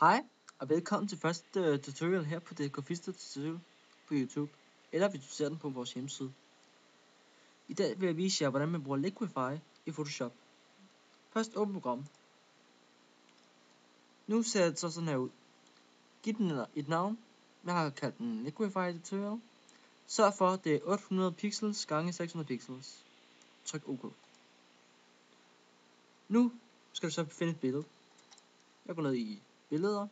Hej og velkommen til første uh, tutorial her på DK Fister Tutorial på YouTube, eller hvis du ser den på vores hjemmeside. I dag vil jeg vise jer, hvordan man bruger Liquify i Photoshop. Først åbn program. Nu ser det så sådan her ud. Giv den et navn. Jeg har kaldt den Liquify Tutorial. Sørg for, at det er 800 pixels gange 600 pixels. Tryk OK. Nu skal du så finde et billede. Jeg går ned i billeder.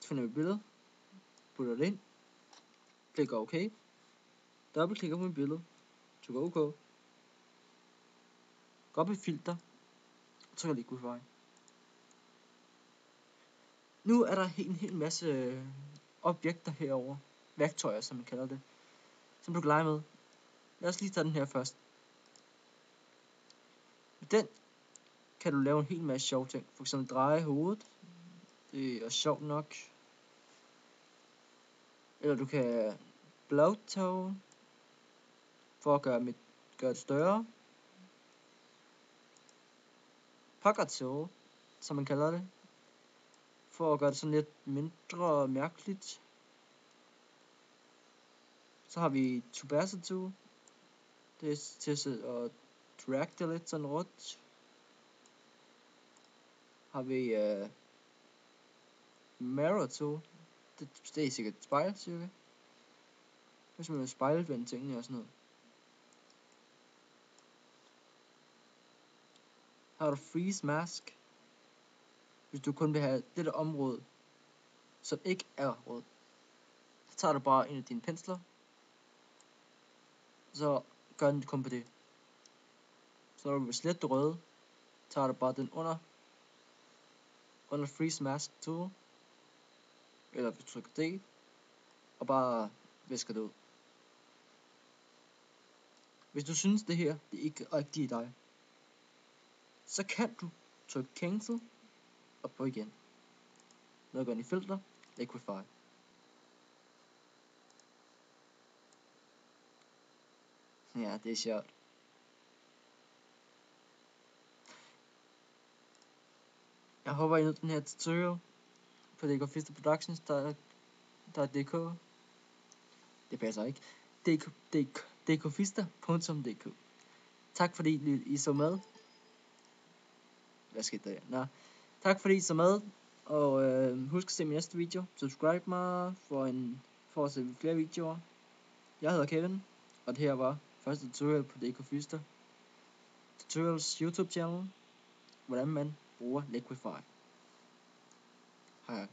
Så finder vi billede. Putter det ind. Klikker OK. Dobbeltklikker på mit billede. Trykker OK. Går op i filter. Og trykker Liquify. Nu er der en hel masse øh, objekter herover, værktøjer som man kalder det, som du kan lege med. Lad os lige tage den her først. Med den kan du lave en hel masse sjove ting. For eksempel dreje hovedet. Det er sjovt nok. Eller du kan blowtow. for at gøre, mit, gøre det større. Pocket som man kalder det, for at gøre det sådan lidt mindre mærkeligt. Så har vi Tubasatu. det er til at drag det lidt sådan rundt vi øh, uh, Mirror. Det, det er sikkert et spejl, siger vi. Hvis man vil spejlvende tingene og sådan noget. Her har du Freeze Mask. Hvis du kun vil have dette område, som ikke er rød. Så tager du bare en af dine pensler. Så gør den kun på det. Så når du vil slette det røde, tager du bare den under under Freeze Mask Tool, eller vi du trykker D, og bare visker det ud. Hvis du synes det her det er ikke rigtigt dig, så kan du trykke Cancel og på igen. Når du går ind i filter, Liquify. Ja, det er sjovt. Jeg håber, I nød den her tutorial på dkfisterproductions.dk Det passer ikke. DK, DK, dkfister.dk Tak fordi I så med. Hvad skete der? Nå. Tak fordi I så med. Og øh, husk at se min næste video. Subscribe mig for, en, for at se flere videoer. Jeg hedder Kevin, og det her var første tutorial på DK Fyster. Tutorials YouTube channel. Hvordan man bruger Liquify. Her.